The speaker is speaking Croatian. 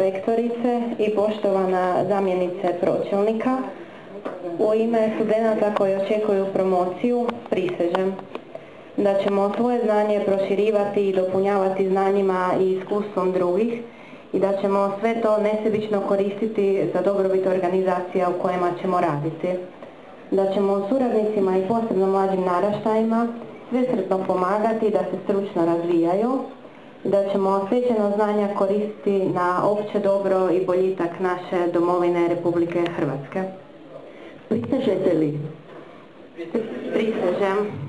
lektorice i poštovana zamjenice pročelnika, u ime studenata koji očekuju promociju prisežem da ćemo svoje znanje proširivati i dopunjavati znanjima i iskustvom drugih i da ćemo sve to nesebično koristiti za dobrobit organizacija u kojima ćemo raditi. Da ćemo suradnicima i posebno mlađim naraštajima svesretno pomagati da se stručno razvijaju da ćemo stečeno znanja koristiti na opće dobro i boljitak naše domovine Republike Hrvatske. Prisežete li? Prisežem.